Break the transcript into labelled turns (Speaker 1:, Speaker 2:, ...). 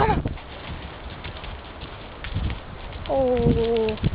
Speaker 1: からおお